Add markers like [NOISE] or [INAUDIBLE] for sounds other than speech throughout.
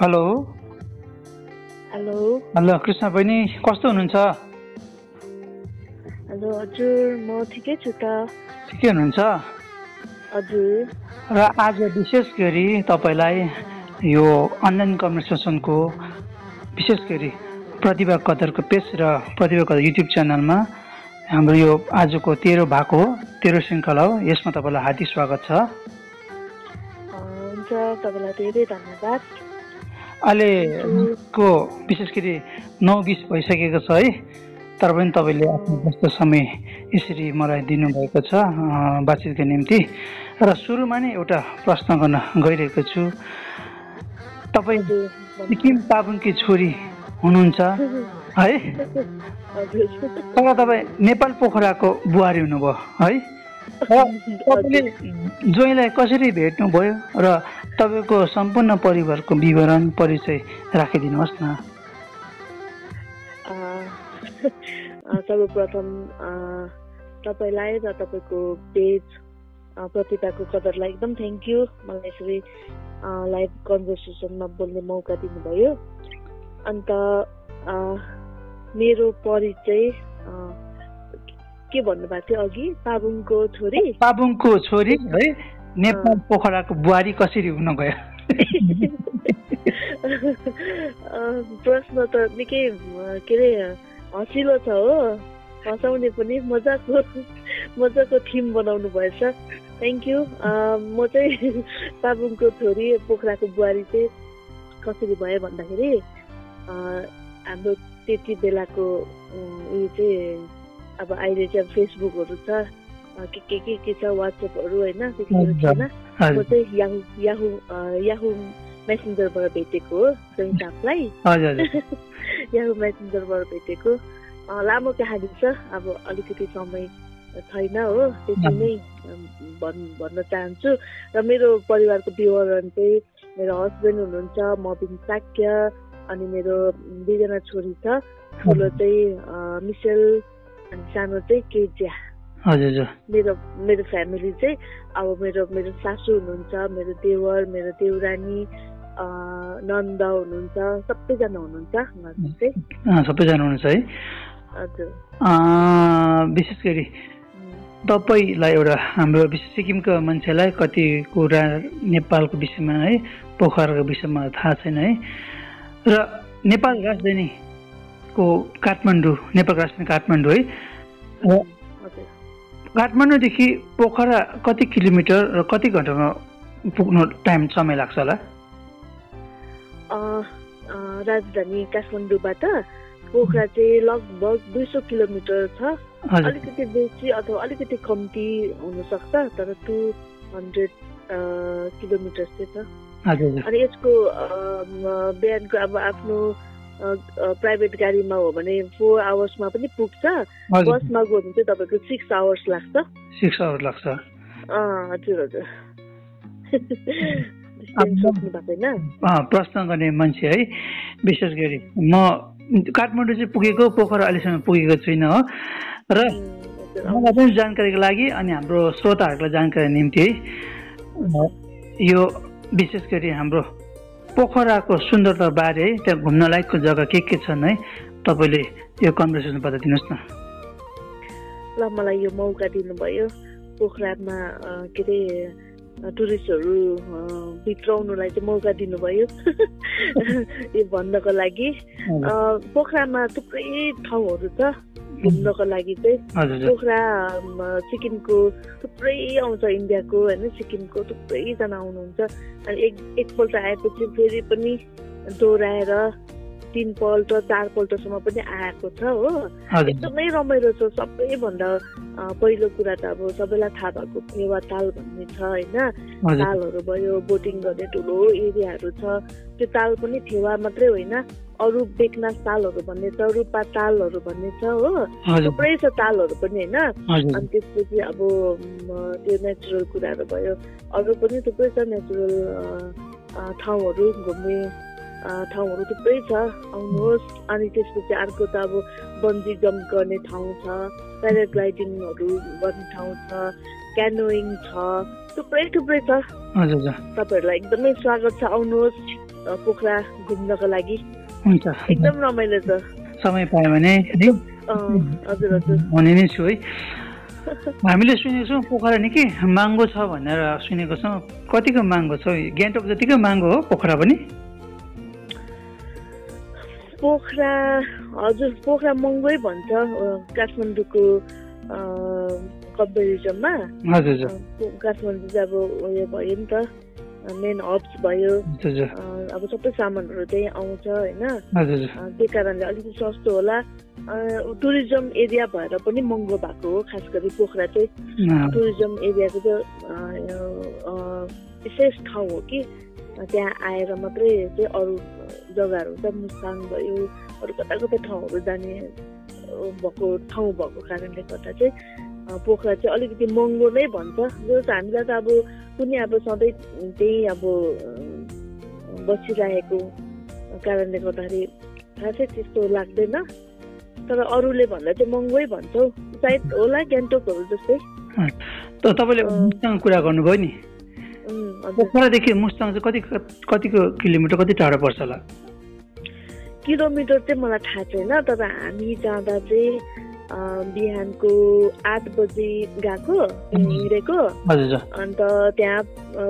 Hello. Hello. Hello Krishna बहिनी कस्तो हुनुहुन्छ? हेलो हजुर म ठिकै छु त। ठिकै हुनुहुन्छ? हजुर। र आज विशेष गरी तपाईँलाई यो अनलाइन कम्युनिकेसनको विशेष गरी प्रतिभा कदरको पेज र प्रतिभा कदर युट्युब च्यानलमा हाम्रो यो आजको तेह्रो भाग हो तेह्रो श्रृङ्खला हो। यसमा तपाईँलाई हार्दिक स्वागत छ। हुन्छ तपाईँलाई धेरै धन्यवाद। अहिलेको विशेष गरी नौ बिस भइसकेको छ है। तर पनि तपाईँले आफ्नो व्यस्त समय यसरी मलाई दिनुभएको छ बातचितको निम्ति। र सुरुमा नै एउटा प्रश्न गर्न गइरहेको छु। तपाईँ हजुर सिक्किम ताबुङकी छोरी हुनुहुन्छ है? तर तपाईँ नेपाल पोखराको बुहारी हुनुभयो है? [LAUGHS] तपाईँले ज्वाइँलाई कसरी भेट्नुभयो र तपाईँको सम्पूर्ण परिवारको विवरण परिचय राखिदिनुहोस् न। सर्वप्रथम तपाईँलाई र तपाईँको पेज प्रतिभाको कदरलाई एकदम थ्याङ्क यू मलाई यसरी लाइभ कन्भर्सेसनमा बोल्ने मौका दिनुभयो। अन्त मेरो परिचय के भन्नुभएको थियो अघि? पाबुङको छोरी? ताबुङको छोरी है? नेपाल पोखराको बुहारी कसरी हुनुभयो अँ, [LAUGHS] प्रश्न त निकै के अरे हँसिलो छ हो। हँसाउने पनि मजाको मजाको थिम बनाउनु भएछ। थ्याङ्क यू म चाहिँ [LAUGHS] पाबुङको छोरी पोखराको बुहारी चाहिँ कसरी भयो भन्दाखेरि हाम्रो त्यति बेलाको उयो चाहिँ अब अहिले चाहिँ अब फेसबुकहरू छ। के के के के छ वाट्सएपहरू होइन? त्यतिखेर थिएन म चाहिँ याहु याहु याहु मेसेन्जरबाट भेटेको हो हजुर हजुर। [LAUGHS] याहु मेसेन्जरबाट भेटेको। लामो कहानी छ। अब अलिकति समय छैन हो त्यति नै भन् भन्न चाहन्छु। र मेरो परिवारको विवरण चाहिँ मेरो हस्बेन्ड हुनुहुन्छ मबिन साक्य अनि मेरो दुईजना छोरी छ। ठुलो चाहिँ मिसेल अनि सानो चाहिँ केजिया। मेरो मेरो फ्यामिली चाहिँ अब मेरो मेरो सासू हुनुहुन्छ मेरो देवर मेरो देउरानी नन्द हुनुहुन्छ सबैजना हुनुहुन्छ सबैजना हुनुहुन्छ है। हजुर। विशेष गरी तपाईँलाई एउटा हाम्रो विशेष सिक्किमको मान्छेलाई कति कुरा नेपालको विषयमा है पोखराको विषयमा थाहा छैन है। र नेपाल राजधानीको काठमाडौँ नेपालको राजधानी काठमाडौँ है। काठमाडौँदेखि पोखरा कति किलोमिटर र कति घन्टामा पुग्नु टाइम समय लाग्छ होला? राजधानी काठमाडौँबाट पोखरा चाहिँ लगभग दुई सौ किलोमिटर छ। अलिकति बेसी अथवा अलिकति कम्ती हुनसक्छ तर टु हन्ड्रेड किलोमिटर चाहिँ छ। अनि यसको बिहानको अब आफ्नो प्राइभेट गाडीमा हो भने फोर आवर्समा पनि पुग्छ। बसमा गयो भने चाहिँ तपाईँको सिक्स आवर्स लाग्छ। सिक्स आवर लाग्छ। हजुर हजुर। प्रश्न गर्ने मान्छे है विशेष गरी म काठमाडौँ चाहिँ पुगेको पोखरा अहिलेसम्म पुगेको छुइनँ हो। र मलाई पनि जानकारीको लागि अनि हाम्रो श्रोताहरूलाई जानकारी निम्ति यो विशेष गरी हाम्रो पोखराको सुन्दरता बारे है त्यहाँ घुम्न लायकको जग्गा के के छन् है? तपाईँले यो कन्भर्सेसन बताइदिनुहोस् न। ल मलाई यो मौका दिनुभयो। पोखरामा के अरे टुरिस्टहरू भित्राउनुलाई चाहिँ मौका दिनुभयो। [LAUGHS] यो भन्नको लागि। पोखरामा थुप्रै ठाउँहरू छ। घुम्नको लागि चाहिँ पोखरा अम, सिक्किमको थुप्रै आउँछ इन्डियाको होइन? सिक्किमको थुप्रैजना आउनुहुन्छ। अनि एक एकपल्ट आएपछि फेरि पनि दोहोऱ्याएर तिनपल्ट चारपल्टसम्म पनि आएको छ हो। एकदमै रमाइलो छ। सबैभन्दा पहिलो कुरा त अब सबैलाई थाहा भएको फेवा ताल भन्ने छ होइन? तालहरू भयो बोटिङ गर्ने ठुलो एरियाहरू छ। त्यो ताल पनि फेवा मात्रै होइन। अरू बेकनास तालहरू भन्ने छ रूपा तालहरू भन्ने छ हो। थुप्रै छ तालहरू पनि होइन? अनि त्यसपछि अब त्यो नेचुरल कुराहरू भयो। अरू पनि थुप्रै छ नेचुरल ठाउँहरू घुम्ने ठाउँहरू थुप्रै छ आउनुहोस्। अनि त्यसपछि अर्को त अब बन्जी जम्प गर्ने ठाउँ छ प्याराग्लाइडिङहरू गर्ने ठाउँ छ क्यानोइङ छ थुप्रै थुप्रै छ। तपाईँहरूलाई एकदमै स्वागत छ आउनुहोस् पोखरा घुम्नको लागि। हुन्छ एकदम। रमाइलो छ। समय पायो भने हजुर हजुर। हुने नै छु है? हामीले सुनेको छौँ पोखरा निकै महँगो छ भनेर सुनेको छौँ। कतिको महँगो छ? गान्तोक जतिकै महँगो हो पोखरा पनि? पोखरा हजुर पोखरा महँगै भन्छ काठमाडौँको कम्पेरिजनमा काठमाडौँ चाहिँ अब उयो भयो नि त। मेन हब्स भयो। अब सबै सामानहरू त्यही आउँछ होइन? त्यही कारणले अलिकति सस्तो होला। टुरिज्म एरिया भएर पनि महँगो भएको हो खास गरी पोखरा चाहिँ। टुरिज्म एरियाको चाहिँ विशेष ठाउँ हो कि? त्यहाँ आएर मात्रै चाहिँ अरू जग्गाहरू हुन्छ मुस्ताङ भयो अरू कता कता ठाउँहरू जाने भएको ठाउँ भएको कारणले गर्दा चाहिँ पोखरा चाहिँ अलिकति महँगो नै भन्छ। जो चाहिँ हामीलाई त अब कुनै अब सधैँ त्यही अब बसिरहेको कारणले गर्दाखेरि खासै त्यस्तो लाग्दैन। तर अरूले भन्दा चाहिँ महँगै भन्छौ। सायद होला गान्तोकहरू जस्तै। तपाईँले। मुस्ताङ कुरा गर्नुभयो नि? पोखरादेखि मुस्ताङ चाहिँ कति कतिको किलोमिटर कति टाढो पर्छ होला? किलोमिटर चाहिँ मलाई थाहा छैन तर हामी जाँदा चाहिँ बिहानको आठ बजी गएको हिँडेको। अन्त त्यहाँ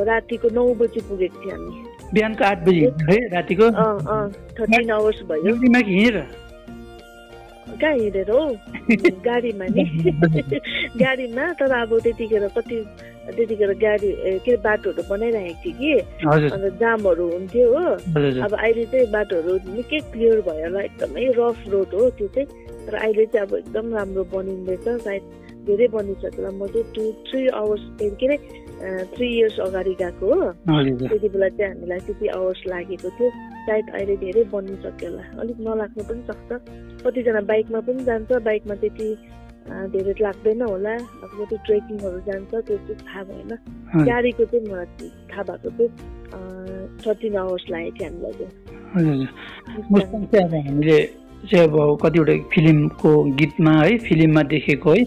रातिको नौ बजी पुगेको थियो हामी। बिहानको आठ बजी है रातिको? अँ अँ थर्टिन आवर्स भयो। हिँडेर? कहाँ हिँडेर हौ? [LAUGHS] गाडीमा नि। [LAUGHS] गाडीमा तर अब त्यतिखेर कति त्यतिखेर गाडी के अरे बाटोहरू बनाइरहेको थियो कि। अन्त जामहरू हुन्थ्यो हो। अब अहिले चाहिँ बाटोहरू निकै क्लियर भयो होला। एकदमै रफ रोड हो त्यो चाहिँ। तर अहिले चाहिँ अब एकदम राम्रो बनिँदैछ। सायद धेरै बनिसक्यो होला म चाहिँ टु थ्री आवर्स के अरे थ्री इयर्स अगाडि गएको हो। त्यति बेला चाहिँ हामीलाई त्यति आवर्स लागेको थियो। सायद अहिले धेरै बनिसक्यो होला। अलिक नलाग्नु पनि सक्छ। कतिजना बाइकमा पनि जान्छ। बाइकमा त्यति धेरै लाग्दैन होला। अब कति ट्रेकिङहरू जान्छ त्यो चाहिँ थाहा भएन। गाडीको चाहिँ मलाई थाहा भएको चाहिँ थर्टिन आवर्स लागेको थियो हामीलाई चाहिँ। हामीले चाहिँ अब कतिवटा फिल्मको गीतमा है फिल्ममा देखेको है।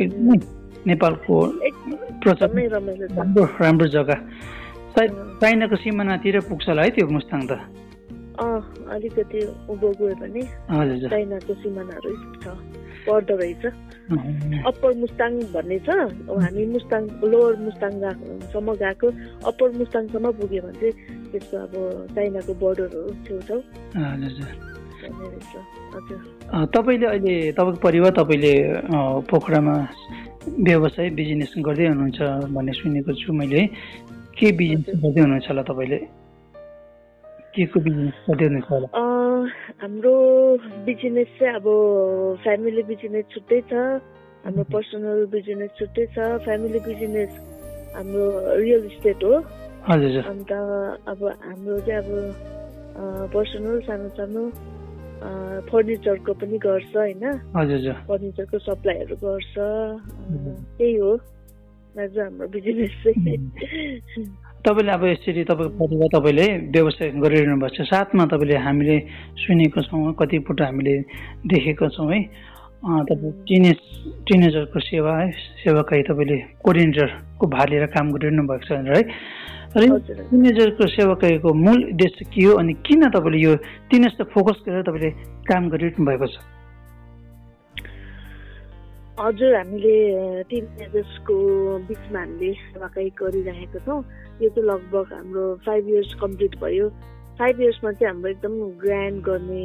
एकदमै नेपालको राम्रो राम्रो जग्गा। सायद। चाइनाको सिमानातिर पुग्छ होला है त्यो मुस्ताङ त? अलिकति उँभो गयो भने चाइनाको सिमानाहरू छ। पर्दो रहेछ। अप्पर मुस्ताङ भन्ने छ। अब हामी मुस्ताङ लोवर मुस्ताङ गएकोसम्म गएको। अप्पर मुस्ताङसम्म पुग्यो भने चाहिँ त्यसको अब चाइनाको बोर्डरहरू छेउछाउ तपाईँले अहिले तपाईँको परिवार तपाईँले पोखरामा व्यवसाय बिजनेस गर्दै हुनुहुन्छ भन्ने सुनेको छु मैले। के बिजनेस गर्दै हुनुहुन्छ होला तपाईँले? के को बिजनेस होला? हाम्रो बिजनेस चाहिँ अब फ्यामिली बिजनेस छुट्टै छ। हाम्रो पर्सनल बिजनेस छुट्टै छ। फ्यामिली बिजनेस हाम्रो रियल इस्टेट हो। अन्त अब हाम्रो चाहिँ अब पर्सनल सानो सानो फर्निचरको पनि गर्छ होइन। फर्निचरको सप्लाईहरू गर्छ। त्यही हो। दाजु हाम्रो बिजनेस चाहिँ। तपाईँले अब यसरी तपाईँको परिवार तपाईँले व्यवसाय गरिरहनु भएको छ। साथमा तपाईँले हामीले सुनेको छौँ कतिपल्ट हामीले देखेको छौँ है। तपाईँ टिनेज टिनेजरको सेवा है। सेवाकाई तपाईँले कोअर्डिनेटरको भार लिएर काम गरिरहनु भएको छ भनेर है। र टिनेजरको सेवाकाईको मूल उद्देश्य के हो अनि किन तपाईँले यो टिनेजलाई फोकस गरेर तपाईँले काम गरिरहनु भएको छ? हजुर हामीले टिनेजर्सको बिचमा हामीले सेवाकाई गरिरहेको छौँ। यो चाहिँ लगभग हाम्रो फाइभ इयर्स कम्प्लिट भयो। फाइभ इयर्समा चाहिँ हाम्रो एकदम ग्रान्ड गर्ने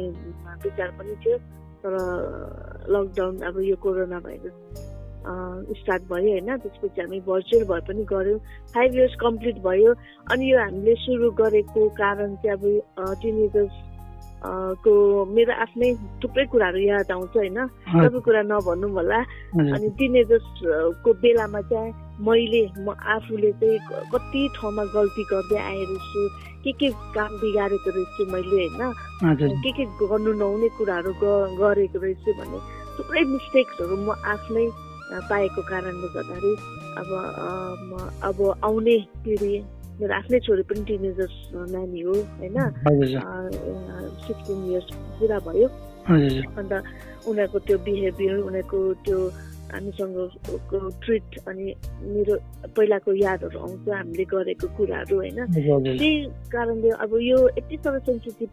विचार पनि थियो। तर लकडाउन अब यो कोरोना भएको स्टार्ट भयो होइन। त्यसपछि हामी भर्चुअल भए पनि गऱ्यौँ। फाइभ इयर्स कम्प्लिट भयो। अनि यो हामीले सुरु गरेको कारण चाहिँ अब टिनेजर्स को मेरो आफ्नै थुप्रै कुराहरू याद आउँछ होइन? सबै कुरा नभनौँ होला। अनि टिनेजर्सको बेलामा चाहिँ मैले म आफूले चाहिँ कति ठाउँमा गल्ती गर्दै आएको छु के के काम बिगारेको रहेछु मैले होइन? के के गर्नु नहुने कुराहरू गरेको रहेछु भन्ने थुप्रै मिस्टेक्सहरू म आफ्नै पाएको कारणले गर्दाखेरि अब म अब आउने पिँढी मेरो आफ्नै छोरी पनि टिनेजर्स नानी हो होइन? सिक्सटिन इयर्स पुरा भयो। अन्त उनीहरूको त्यो बिहेभियर उनीहरूको त्यो हामीसँगको ट्रिट अनि मेरो पहिलाको यादहरू आउँछ हामीले गरेको कुराहरू होइन? त्यही कारणले अब यो यति साह्रो सेन्सिटिभ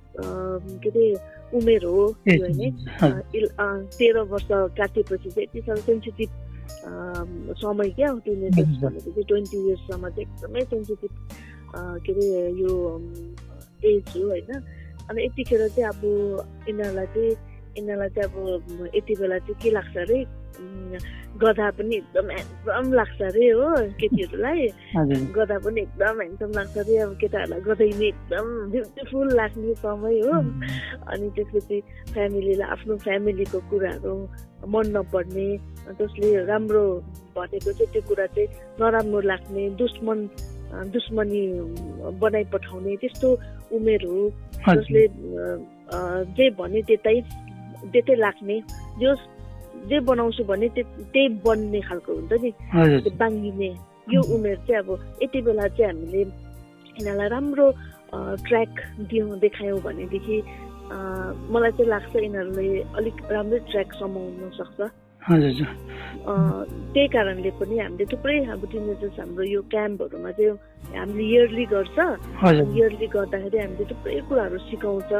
के अरे उमेर हो होइन? तेह्र वर्ष काटेपछि चाहिँ यति साह्रो सेन्सिटिभ समय क्या टिनेजर्स चाहिँ ट्वेन्टी इयर्ससम्म चाहिँ एकदमै सेन्सिटिभ के अरे यो एज हो होइन अनि यतिखेर चाहिँ अब यिनीहरूलाई चाहिँ यिनीहरूलाई चाहिँ अब यति बेला चाहिँ के लाग्छ अरे गधा पनि एकदम ह्यान्डसम लाग्छ अरे हो केटीहरूलाई। गधा पनि एकदम ह्यान्डसम लाग्छ अरे अब केटाहरूलाई गधैनी एकदम ब्युटिफुल लाग्ने समय हो। अनि त्यसपछि फ्यामिलीलाई आफ्नो फ्यामिलीको कुराहरू मन नपर्ने जसले राम्रो भनेको चाहिँ त्यो कुरा चाहिँ नराम्रो लाग्ने दुश्मन दुश्मनी बनाइ पठाउने त्यस्तो उमेर हो। जसले जे भने त्यतै त्यतै लाग्ने। जो जे बनाउँछु भने त्यही बन्ने खालको हुन्छ नि। बाङ्गिने। यो उमेर चाहिँ अब यति बेला चाहिँ हामीले यिनीहरूलाई राम्रो ट्र्याक दियौँ देखायौँ भनेदेखि मलाई चाहिँ लाग्छ यिनीहरूले अलिक राम्रै ट्र्याक समाउन सक्छ। त्यही कारणले पनि हामीले थुप्रै अब टिनेजर्स हाम्रो यो क्याम्पहरूमा चाहिँ हामीले इयरली गर्छ। इयरली गर्दाखेरि हामीले थुप्रै कुराहरू सिकाउँछ।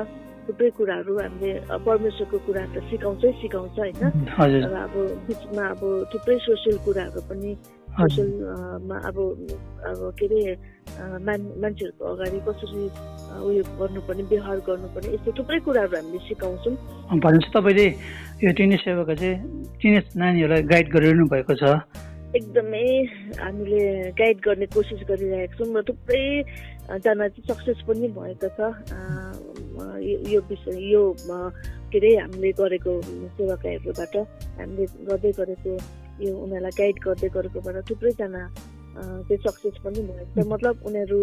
थुप्रै कुराहरू हामीले परमेश्वरको कुरा त सिकाउँछै सिकाउँछ होइन? र अब बिचमा अब थुप्रै सोसियल कुराहरू पनि सोसियलमा अब अब के अरे मान मान्छेहरूको अगाडि कसरी उयो गर्नुपर्ने व्यवहार गर्नुपर्ने यस्तो थुप्रै कुराहरू हामीले सिकाउँछौँ। भनेपछि तपाईँले यो टिनेज सेवाको चाहिँ टिनेज नानीहरूलाई गाइड गरिरहनु भएको छ? एकदमै हामीले गाइड गर्ने कोसिस गरिरहेको छौँ र थुप्रैजना चाहिँ सक्सेस पनि भएको छ। यो विषय यो के अरे हामीले गरेको सेवाकाहरूबाट हामीले गर्दै गरेको यो उनीहरूलाई गाइड गर्दै गरेकोबाट थुप्रैजना चाहिँ सक्सेस पनि भएको छ। मतलब उनीहरू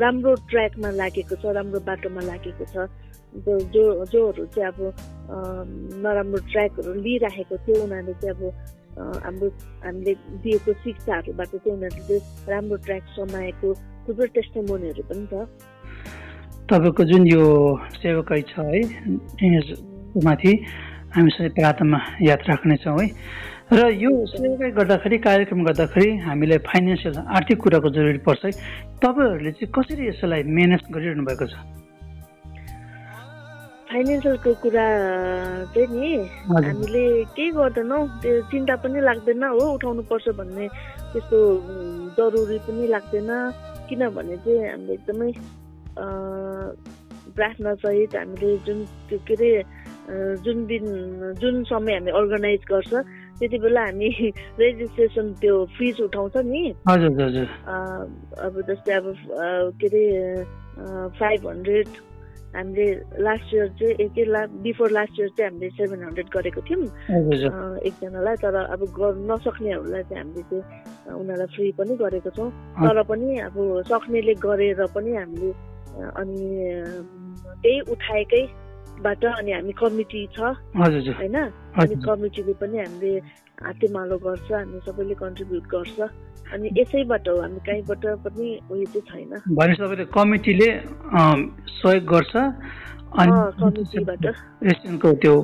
राम्रो ट्र्याकमा लागेको छ राम्रो बाटोमा लागेको छ। जो जोहरू चाहिँ अब नराम्रो ट्र्याकहरू लिइराखेको थियो उनीहरूले चाहिँ अब हाम्रो हामीले दिएको शिक्षाहरूबाट चाहिँ उनीहरूले राम्रो ट्र्याक समाएको थुप्रो टेस्टमोनीहरू पनि छ? तपाईँको जुन यो सेवाकै छ है माथि हामी सबै प्रार्थनामा याद राख्नेछौँ है। र यो सेवाकै गर्दाखेरि कार्यक्रम गर्दाखेरि हामीलाई फाइनेन्सियल आर्थिक कुराको जरुरी पर्छ है। तपाईँहरूले चाहिँ कसरी यसलाई म्यानेज गरिरहनु भएको छ? फाइनेन्सियलको कुरा चाहिँ नि हामीले केही गर्दैनौँ। त्यो चिन्ता पनि लाग्दैन हो उठाउनु पर्छ भन्ने त्यस्तो जरुरी पनि लाग्दैन। किनभने चाहिँ हामीले एकदमै प्रार्थनासहित हामीले जुन त्यो के अरे जुन दिन जुन समय हामी अर्गनाइज गर्छ त्यति बेला हामी [LAUGHS] रेजिस्ट्रेसन त्यो फिज उठाउँछ नि। अब जस्तै अब के अरे फाइभ हन्ड्रेड हामीले लास्ट इयर चाहिँ एक लाख बिफोर लास्ट इयर चाहिँ हामीले सेभेन हन्ड्रेड गरेको थियौँ। एकजनालाई तर अब गर्नु नसक्नेहरूलाई चाहिँ हामीले चाहिँ उनीहरूलाई फ्री पनि गरेको छौँ। तर पनि अब सक्नेले गरेर पनि हामीले अनि त्यही उठाएकै बाट अनि हामी कमिटी छ। होइन? अनि कमिटीले पनि हामीले हातेमालो गर्छ हामी सबैले कन्ट्रिब्युट गर्छ। अनि यसैबाट हो हामी कहीँबाट पनि उयो चाहिँ छैन। भनेपछि तपाईँले कमिटीले सहयोग गर्छ कमिटीबाट।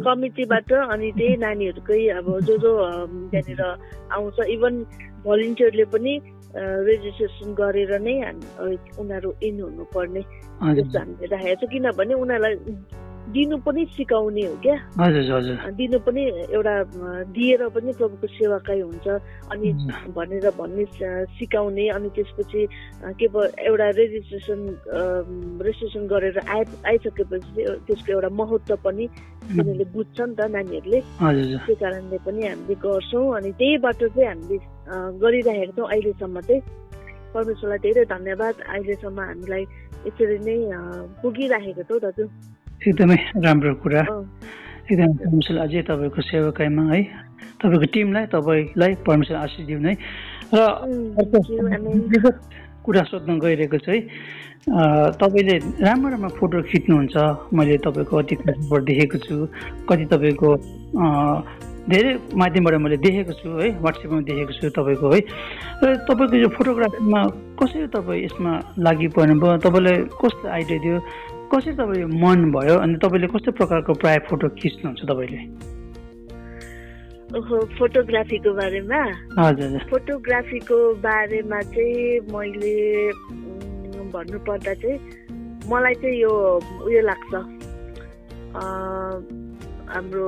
कमिटीबाट अनि त्यही नानीहरूकै अब जो जो त्यहाँनिर आउँछ इभन भलिन्टियरले पनि रेजिस्ट्रेसन गरेर नै उनीहरू इन हुनुपर्ने जस्तो हामीले राखेको छ। किनभने उनीहरूलाई दिनु पनि सिकाउने हो क्या? दिनु पनि एउटा दिएर पनि प्रभुको सेवाकै हुन्छ। अनि भनेर भन्ने सिकाउने अनि त्यसपछि के एउटा रेजिस्ट्रेसन रेजिस्ट्रेसन गरेर आइ आइसकेपछि त्यसको एउटा महत्त्व पनि तिनीहरूले बुझ्छ नि त नानीहरूले। त्यही कारणले पनि हामीले गर्छौँ। अनि त्यहीबाट चाहिँ हामीले गरिरहेका छौँ अहिलेसम्म चाहिँ। परमेश्वरलाई धेरै धन्यवाद। अहिलेसम्म हामीलाई यसरी नै पुगिराखेको छौँ दाजु। एकदमै राम्रो कुरा। एकदमै परमेश्वर अझै तपाईँको सेवाकाईमा है तपाईँको टिमलाई तपाईँलाई परमेश्वर आशिष दिउँ है। र कुरा सोध्न गइरहेको छु है। तपाईँले राम्रो राम्रो फोटो खिच्नुहुन्छ मैले तपाईँको अति देखेको छु। कति तपाईँको धेरै माध्यमबाट मैले देखेको छु है वाट्सएपमा देखेको छु तपाईँको है। र तपाईँको यो फोटोग्राफीमा कसरी तपाईँ यसमा लागि पर्नुभयो? तपाईँलाई कस्तो आइडिया दियो? कसरी तपाईँले मन भयो अनि तपाईँले कस्तो प्रकारको प्राय फोटो खिच्नुहुन्छ तपाईँले? ओहो, फोटोग्राफीको बारेमा? हजुर फोटोग्राफीको बारेमा चाहिँ मैले भन्नुपर्दा चाहिँ मलाई चाहिँ यो उयो लाग्छ। हाम्रो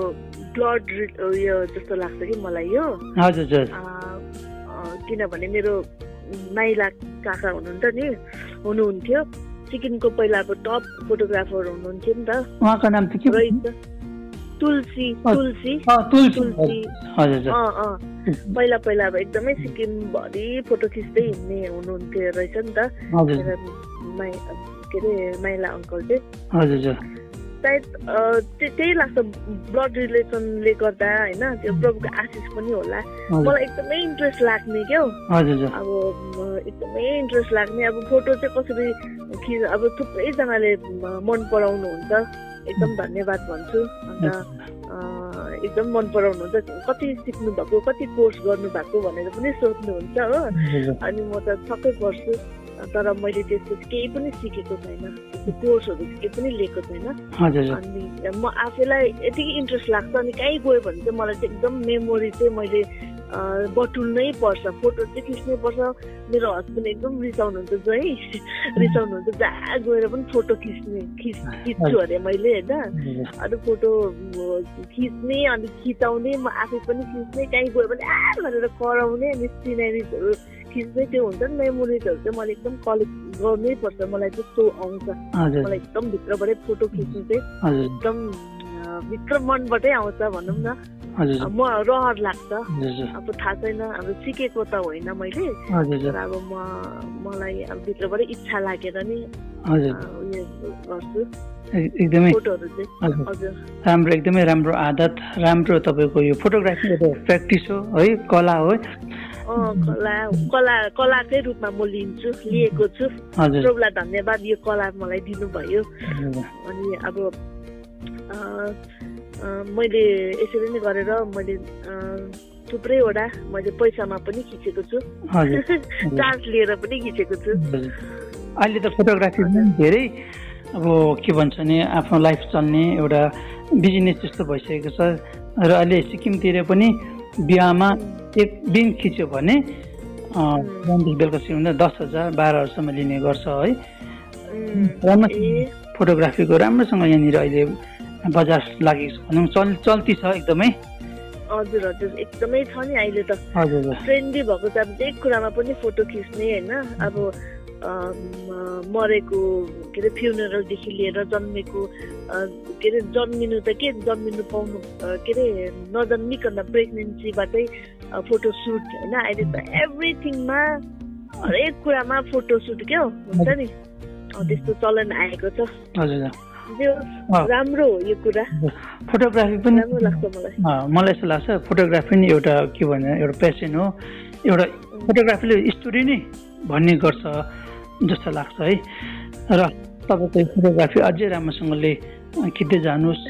ब्लड उयो जस्तो लाग्छ कि मलाई यो? हजुर किनभने मेरो माइला काका हुनुहुन्थ्यो नि हुनुहुन्थ्यो। सिक्किमको पहिला अब टप फोटोग्राफर हुनुहुन्थ्यो नि त। उहाँको नाम के? रहेछ तुलसी तुलसी। तुलसी। पहिला पहिला अब एकदमै सिक्किमभरि फोटो खिच्दै हिँड्ने हुनुहुन्थ्यो रहेछ नि त। के अरे माइला अङ्कल चाहिँ। सायद त्यही लाग्छ ब्लड रिलेसनले गर्दा होइन? त्यो प्रभुको आशिष पनि होला। मलाई एकदमै इन्ट्रेस्ट लाग्ने क्या अब एकदमै इन्ट्रेस्ट लाग्ने। अब फोटो चाहिँ कसरी खि अब थुप्रैजनाले मन पराउनुहुन्छ। एकदम धन्यवाद भन्छु। अन्त एकदम मन पराउनुहुन्छ। कति सिक्नु भएको कति कोर्स गर्नु भएको भनेर पनि सोध्नुहुन्छ हो? अनि म त छक्कै पर्छु। तर मैले त्यस्तो केही पनि सिकेको छैन। कोर्सहरू केही पनि लिएको छैन। अनि म आफैलाई यतिकै इन्ट्रेस्ट लाग्छ अनि कहीँ गयो भने चाहिँ मलाई चाहिँ एकदम मेमोरी चाहिँ मैले बटुल्नै पर्छ फोटो चाहिँ खिच्नै पर्छ। मेरो हस्बेन्ड एकदम रिसाउनुहुन्छ जो है [LAUGHS] रिसाउनुहुन्छ जहाँ गएर पनि फोटो खिच्ने खिच खिच्छु अरे मैले होइन। अनि फोटो खिच्ने अनि खिचाउने म आफै पनि खिच्ने कहीँ गयो भने आ भनेर कराउने अनि सिनेरिजहरू खिच्ने त्यो हुन्छ नि मेमोरिजहरू चाहिँ मैले एकदम कलेक्ट गर्नै पर्छ मलाई त्यस्तो आउँछ। मलाई एकदम भित्रबाटै फोटो खिच्नु चाहिँ एकदम भित्र मनबाटै आउँछ भनौँ न। म रहर लाग्छ। अब थाहा छैन अब सिकेको त होइन मैले। तर अब म मलाई अब भित्रबाटै इच्छा लागेर नि उयो गर्छु। एक- एकदमै राम्रो एकदमै राम्रो आदत राम्रो तपाईँको यो फोटोग्राफी एउटा प्र्याक्टिस हो है कला हो। कला कला कलाकै रूपमा म लिन्छु लिएको छु। प्रभुलाई धन्यवाद यो कला मलाई दिनुभयो। अनि अब मैले यसरी नै गरेर मैले थुप्रैवटा मैले पैसामा पनि खिचेको छु। [LAUGHS] चार्ज लिएर पनि खिचेको छु। अहिले त फोटोग्राफी धेरै अब के भन्छ भने आफ्नो लाइफ चल्ने एउटा बिजनेस जस्तो भइसकेको छ। र अहिले सिक्किमतिर पनि बिहामा एक दिन खिच्यो भने बिहानदेखि बेलुकासम्म हुँदा दस हजार बाह्र हजारसम्म लिने गर्छ है। उम्, राम्रो ए। फोटोग्राफीको राम्रोसँग यहाँनिर अहिले बजार लागेको छ भनौँ चल चल्ती छ एकदमै। हजुर हजुर एकदमै छ नि अहिले त। ट्रेन्डी भएको छ अब जे कुरामा पनि फोटो खिच्ने होइन। अब मरेको के अरे फ्युनरलदेखि लिएर जन्मेको के अरे जन्मिनु त के जन्मिनु पाउनु के अरे नजन्मिकन प्रेग्नेन्सीबाटै फोटो सुट होइन? अहिले त एभ्रिथिङमा हरेक कुरामा फोटो सुट क्या हो, हुन्छ नि? त्यस्तो चलन आएको छ। राम्रो हो यो कुरा। फोटोग्राफी पनि राम्रो लाग्छ मलाई। मलाई यस्तो लाग्छ फोटोग्राफी नि एउटा के भन्ने एउटा पेसन हो। एउटा फोटोग्राफीले स्टोरी नै भन्ने गर्छ। जस्तो लाग्छ है? र तपाईँको फोटोग्राफी अझै राम्रोसँगले खिच्दै जानुहोस्।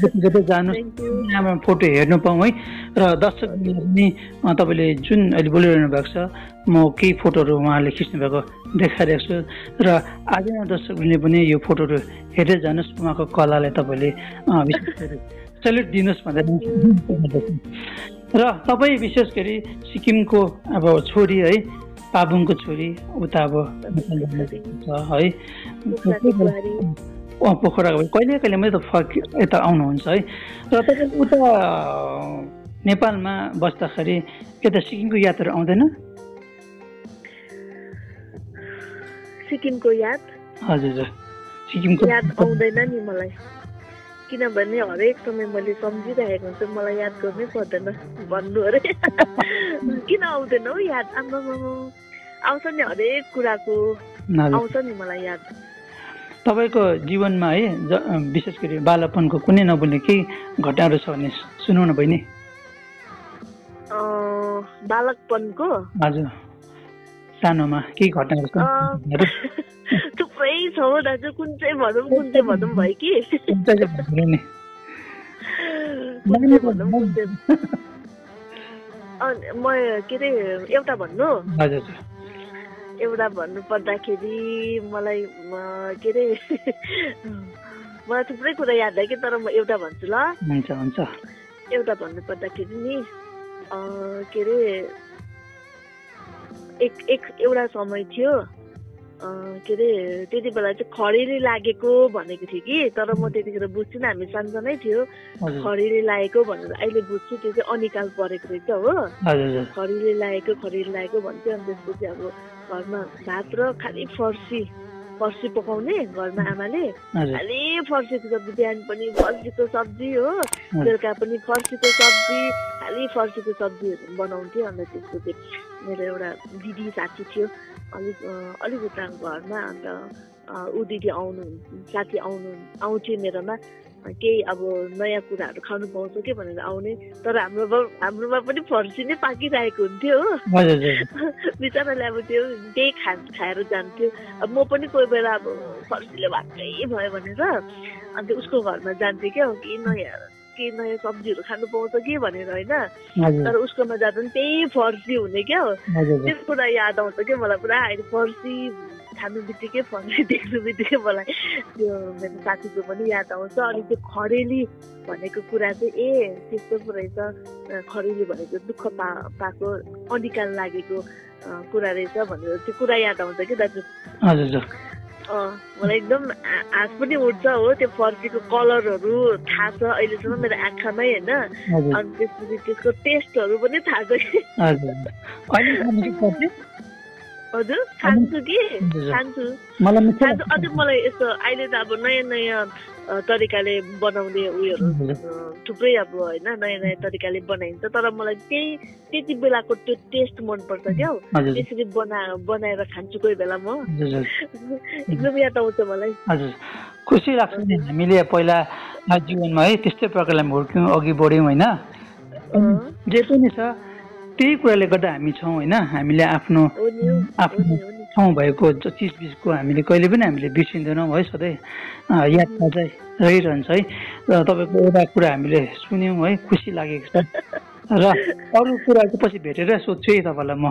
खिच्दै जानुहोस् राम्रो फोटो हेर्नु पाऊँ है? र दर्शकहरूले पनि तपाईँले जुन अहिले बोलिरहनु भएको छ म केही फोटोहरू उहाँले खिच्नु भएको देखाइरहेको छु। र आजमा दर्शकहरूले पनि यो फोटोहरू हेर्दै जानुहोस् उहाँको कलालाई तपाईँले विशेष गरी सेल्युट दिनुहोस् भनेर र तपाईँ विशेष गरी सिक्किमको अब छोरी है पाबुङको छोरी उता अब है। कुखुराको बुहारी। अँ, पोखरा गयो कहिले कहिले मात्रै त फर्क यता आउनुहुन्छ है। र तपाईँ उता नेपालमा बस्दाखेरि यता सिक्किमको यादहरू आउँदैन? सिक्किमको याद? हजुर। सिक्किमको याद आउँदैन नि मलाई। किनभने हरेक समय मैले सम्झिरहेको हुन्छु मलाई याद गर्नै पर्दैन। भन्नु अरे। [LAUGHS] किन आउँदैन हौ याद? आम्मामा आउँछ नि हरेक कुराको। आउँछ नि मलाई याद। तपाईँको जीवनमा है विशेष गरी बालपनको कुनै नबोल्ने केही घटनाहरू छ भने सुनाउ न बहिनी बालकपनको? हजुर। सानोमा केही घटनाहरू छ [LAUGHS] थुप्रै छ हो दाजु कुन चाहिँ भनौँ कुन चाहिँ भनौँ भयो कि भन्नु नि म के अरे एउटा भन्नु एउटा भन्नु पर्दाखेरि मलाई के अरे मलाई थुप्रै कुरा याद भयो कि तर म एउटा भन्छु ल हुन्छ हुन्छ एउटा भन्नुपर्दाखेरि नि अँ, के अरे एक एक एउटा समय थियो के अरे त्यति बेला चाहिँ खडेरी लागेको भनेको थियो कि तर म त्यतिखेर बुझ्थिनँ हामी सानसानै थियो। खडेरी लागेको भनेर अहिले बुझ्छु त्यो चाहिँ अनिकाल परेको रहेछ हो। खडेरी लागेको खडेरी लागेको भन्थ्यो अनि त्यसपछि अब घरमा भात र खालि फर्सी फर्सी पकाउने घरमा आमाले। खालि फर्सीको सब्जी बिहान पनि फर्सीको सब्जी हो। बेलुका पनि फर्सीको सब्जी खालि फर्सीको सब्जीहरू बनाउँथ्यो। अन्त त्यसपछि मेरो एउटा दिदी साथी थियो। अलिक अँ, अलिक उता घरमा अन्त ऊ दिदी आउनु साथी आउनु आउँथ्यो मेरोमा। केही अब नयाँ कुराहरू खानु पाउँछ कि भनेर आउने। तर हाम्रोमा हाम्रोमा पनि फर्सी नै पाकिरहेको हुन्थ्यो हो। [LAUGHS] बिचराले अब त्यो त्यही खा खाएर जान्थ्यो। अब म पनि कोही बेला अब फर्सीले भाकै भयो भनेर अन्त उसको घरमा जान्थेँ क्या के नयाँ के नयाँ सब्जीहरू खानु पाउँछ कि भनेर होइन? तर उसकोमा जाँदा पनि त्यही फर्सी हुने क्या हो। त्यो कुरा याद आउँछ क्या मलाई पुरा? अहिले फर्सी खानु बित्तिकै फर्सी देख्नु बित्तिकै मलाई त्यो मेरो साथीको पनि याद आउँछ। अनि त्यो खडेली भनेको कुरा चाहिँ ए त्यस्तो पो रहेछ। अँ, खडेली भनेको दुःख पा पाएको अनिकाल लागेको कुरा रहेछ भनेर त्यो कुरा याद आउँछ कि दाजु? हजुर। मलाई एकदम हाँस पनि उठ्छ हो त्यो फर्सीको कलरहरू थाहा छ अहिलेसम्म मेरो आँखामै होइन। अनि त्यसपछि त्यसको टेस्टहरू पनि थाहा छ। कि हजुर खान्छु कि। खान्छु। खान्छु। अझ मलाई यस्तो अहिले त अब नयाँ नयाँ तरिकाले बनाउने उयोहरू थुप्रै अब होइन नयाँ नयाँ तरिकाले बनाइन्छ तर मलाई त्यही त्यति बेलाको त्यो टेस्ट मनपर्छ क्या हौ। त्यसरी बना बनाएर खान्छु कोही बेला म। एकदम याद आउँछ मलाई। हजुर। खुसी लाग्छ नि हामीले पहिला जीवनमा है त्यस्तै प्रकारले हामी हुर्क्यौँ अघि बढ्यौँ होइन। जे पनि छ त्यही कुराले गर्दा हामी छौँ होइन। हामीले आफ्नो आफ्नो ठाउँ भएको चिजबिजको हामीले कहिले पनि हामीले बिर्सिँदैनौँ है सधैँ अँ, याद चाहिँ रहिरहन्छ है। र तपाईँको एउटा कुरा हामीले सुन्यौँ है खुसी लागेको छ। र अरू कुरा चाहिँ पछि भेटेर सोध्छु है तपाईँलाई म।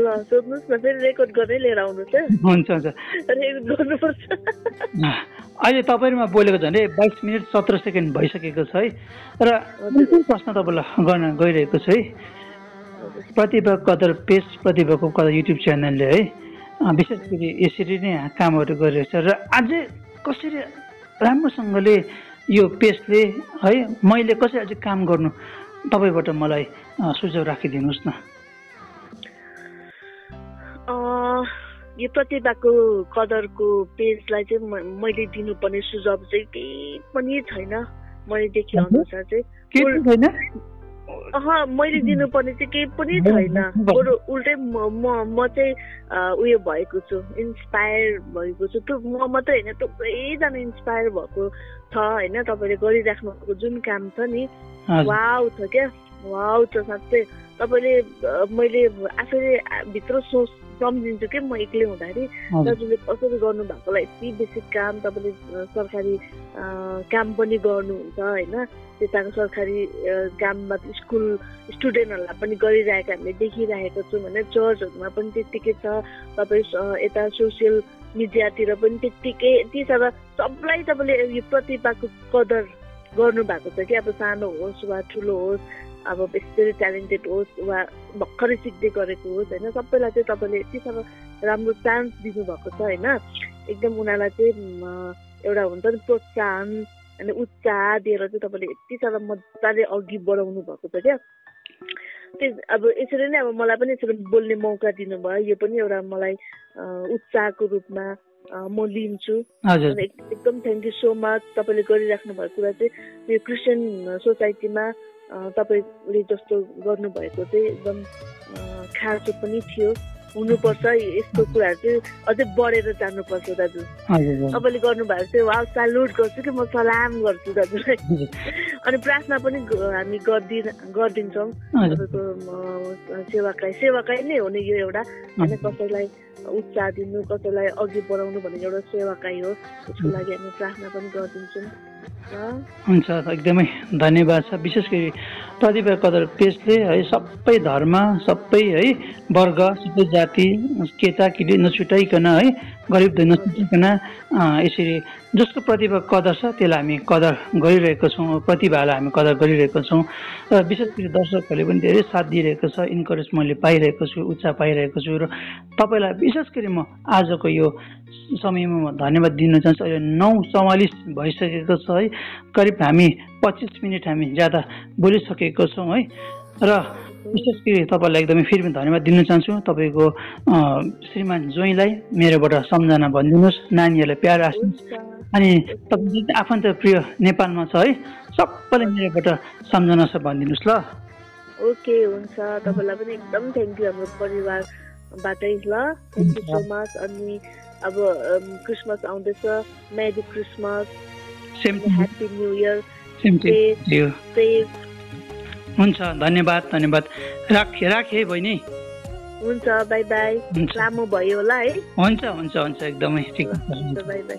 ल सोध्नुहोस् न फेरि रेकर्ड गर्दै लिएर आउनुहोस् है। हुन्छ हुन्छ। रेकर्ड गर्नुपर्छ। अहिले तपाईँहरूमा बोलेको झन्डै बाइस मिनट सत्र सेकेन्ड भइसकेको छ है। र अन्तिम प्रश्न तपाईँलाई गर्न गइरहेको छु है? प्रतिभा कदर पेज प्रतिभाको कदर युट्युब च्यानलले है। विशेष गरी यसरी नै कामहरू गरिरहेछ र अझै कसरी राम्रोसँगले यो पेजले है मैले कसरी अझै काम गर्नु? तपाईँबाट मलाई सुझाव राखिदिनुहोस् न। यो प्रतिभाको कदरको पेजलाई चाहिँ मैले दिनुपर्ने सुझाव चाहिँ केही पनि छैन। मैले देखे अनुसार चाहिँ मैले दिनुपर्ने चाहिँ केही पनि छैन। बरु उल्टै म म चाहिँ उयो भएको छु इन्सपायर भएको छु। त्यो म मात्रै होइन थुप्रैजना इन्सपायर भएको छ होइन? तपाईँले गरिराख्नु भएको जुन काम छ नि वाउ छ क्या? वाउ छ साँच्चै। तपाईँले मैले आफैले भित्र सोच सम्झिन्छु कि म एक्लै हुँदाखेरि? दाजुले कसरी गर्नु भएकोलाई यति बेसी काम तपाईँले सरकारी काम पनि गर्नुहुन्छ होइन? त्यताको सरकारी काममा स्कुल स्टुडेन्टहरूलाई पनि गरिरहेको हामीले देखिरहेको छौँ होइन चर्चहरूमा पनि त्यत्तिकै छ। तपाईँ यता सोसियल मिडियातिर पनि त्यत्तिकै यति साह्रो सबलाई तपाईँले यो प्रतिभाको कदर गर्नुभएको छ कि अब सानो होस् वा ठुलो होस् अब बेसी ट्यालेन्टेड होस् वा भर्खरै सिक्दै गरेको होस् होइन? सबैलाई चाहिँ तपाईँले यति साह्रो राम्रो चान्स दिनुभएको छ होइन? एकदम उनीहरूलाई चाहिँ एउटा हुन्छ नि प्रोत्साहन अनि उत्साह दिएर चाहिँ तपाईँले यति साह्रो मजाले अघि बढाउनु भएको छ क्या। त्यस अब यसरी नै अब मलाई पनि यसरी बोल्ने मौका दिनुभयो। यो पनि एउटा मलाई उत्साहको रूपमा म लिन्छु। एकदम थ्याङ्क यू सो मच तपाईँले गरिराख्नु भएको कुरा चाहिँ यो क्रिस्चियन सोसाइटीमा तपाईँले जस्तो गर्नुभएको चाहिँ एकदम खाँचो पनि थियो। हुनुपर्छ यस्तो कुराहरू चाहिँ अझै बढेर जानुपर्छ दाजु। तपाईँले गर्नुभएको चाहिँ वा सल्युट गर्छु कि म सलाम गर्छु दाजुलाई अनि प्रार्थना पनि हामी गर्दि गरिदिन्छौँ। तपाईँको म, सेवाकाई सेवाकाई नै हो नि यो एउटा। होइन कसैलाई उत्साह दिनु कसैलाई अघि बढाउनु भनेको एउटा सेवाकाई हो। त्यसको लागि हामी प्रार्थना पनि गरिदिन्छौँ। हुन्छ एकदमै धन्यवाद छ। विशेष गरी प्रतिभा कदर पेजले है सबै धर्म सबै है वर्ग सबै जाति केटाकेटी नछुटाइकन है गरिब धनी नछुटाइकन यसरी जसको प्रतिभा कदर छ त्यसलाई हामी कदर गरिरहेको छौँ प्रतिभालाई हामी कदर गरिरहेको छौँ। र विशेष गरी दर्शकहरूले पनि धेरै साथ दिइरहेको छ इन्करेज मैले पाइरहेको छु उत्साह पाइरहेको छु र तपाईँलाई विशेष गरी म आजको यो समयमा म धन्यवाद दिन चाहन्छु। अहिले नौ चौवालिस भइसकेको छ है करिब हामी पच्चिस मिनट हामी ज्यादा बोलिसकेको छौँ है? र विशेष गरी तपाईँलाई एकदमै फेरि पनि धन्यवाद दिन चाहन्छु। तपाईँको श्रीमान जोइलाई मेरोबाट सम्झना भनिदिनुहोस् नानीहरूलाई प्यार हुन्छ अनि तपाईँ आफन्त प्रिय नेपालमा छ है? सबैलाई मेरोबाट सम्झना छ भनिदिनुहोस् ल। ओके हुन्छ। तपाईँलाई पनि एकदम थ्याङ्क यू हाम्रो परिवारबाटै ल। थ्याङ्क यू सो मच अनि अब क्रिसमस आउँदैछ। Merry Christmas same happy new year हुन्छ धन्यवाद धन्यवाद। राखेँ राखेँ है बहिनी। हुन्छ बाई बाई लामो भयो होला है। हुन्छ हुन्छ हुन्छ एकदमै ठिक बाई बाई